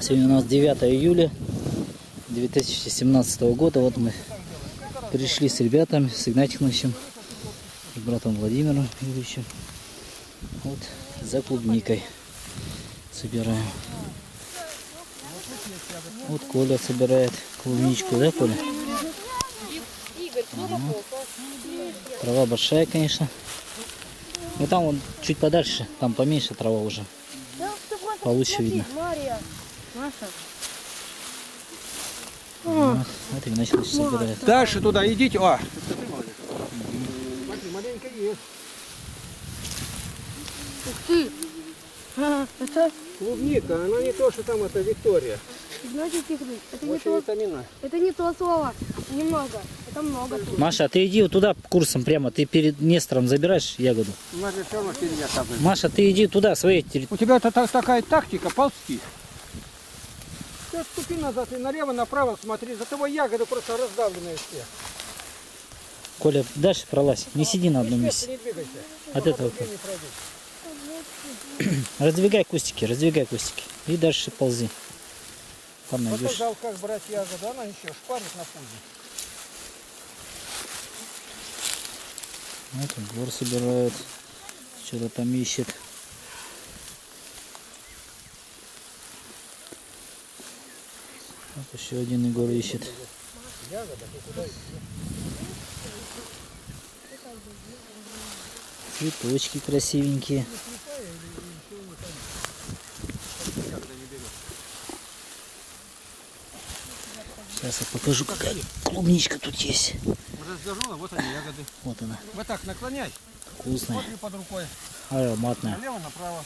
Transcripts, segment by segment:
Сегодня у нас 9 июля 2017 года. Вот мы пришли с ребятами, с Игнатьевичем, с братом Владимиром Юрьевичем. Вот за клубникой собираем. Вот Коля собирает клубничку, да, Коля? Ага. Трава большая, конечно. Ну там вон чуть подальше, там поменьше трава уже. Получше видно. Мария. Маша. Вот, вот Игнатьевич собирает. Дальше туда идите. О! Смотри, маленько есть. Ух ты. А, Это, Клубника, она не то, что там это Виктория. знаете, Тихонович, это не то, это не то слово. Немного. Это много. тут. Маша, а ты иди вот туда курсом прямо, ты перед Нестором забираешь ягоду. Маша, ты иди туда, своей территории. У тебя та- такая тактика ползти. Ты отступи назад и налево, направо смотри. За тобой ягоды просто раздавленные все. Коля, дальше пролазь, не сиди на одном месте. От этого. Раздвигай кустики, раздвигай кустики. И дальше ползи. Там Вот найдешь. в как брать ягоду, она еще шпарит на пузе. Вот он двор собирает. Что-то там ищет. Вот еще один Егор ищет. Цветочки красивенькие. Сейчас я покажу, какая клубничка тут есть. Раздожила, вот они ягоды. Вот она, Вот так наклоняй, вкусная, смотри под рукой. ароматная. Налево, направо.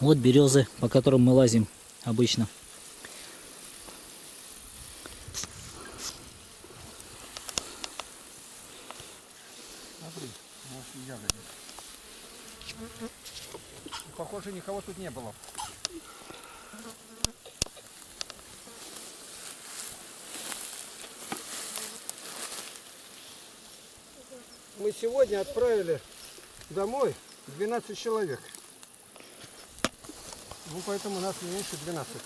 Вот березы, по которым мы лазим обычно. Похоже, никого тут не было. Мы сегодня отправили домой 12 человек. Ну, поэтому нас не меньше 12.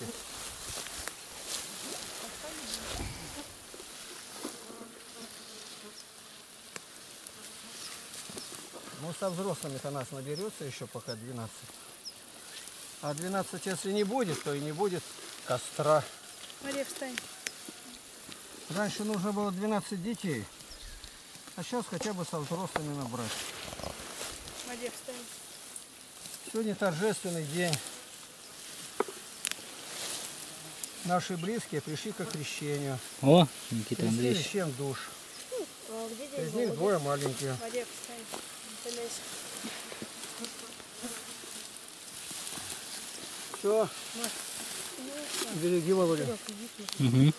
Ну, со взрослыми-то нас наберется еще пока 12. А 12, если не будет, то и не будет костра. Мария, встань. Раньше нужно было 12 детей. А сейчас хотя бы со взрослыми набрать. Мария, встань. Сегодня торжественный день. Наши близкие пришли к крещению. О, Никита Андреевич. семь душ. А, где Из них двое маленькие. Все. Береги, Володя. Угу.